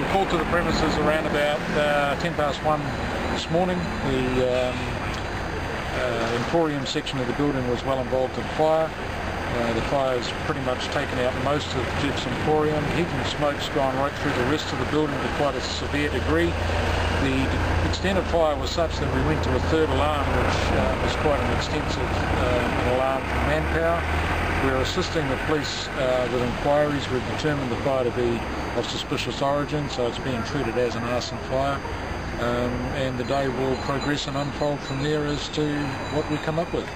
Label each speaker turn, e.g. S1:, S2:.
S1: were called to the premises around about uh, 10 past 1 this morning. The um, uh, Emporium section of the building was well involved in fire. Uh, the has pretty much taken out most of Geoff's Emporium. Heat and smoke's gone right through the rest of the building to quite a severe degree. The extent of fire was such that we went to a third alarm, which uh, was quite an extensive uh, alarm for manpower. We're assisting the police uh, with inquiries. We've determined the fire to be of suspicious origin, so it's being treated as an arson fire. Um, and the day will progress and unfold from there as to what we come up with.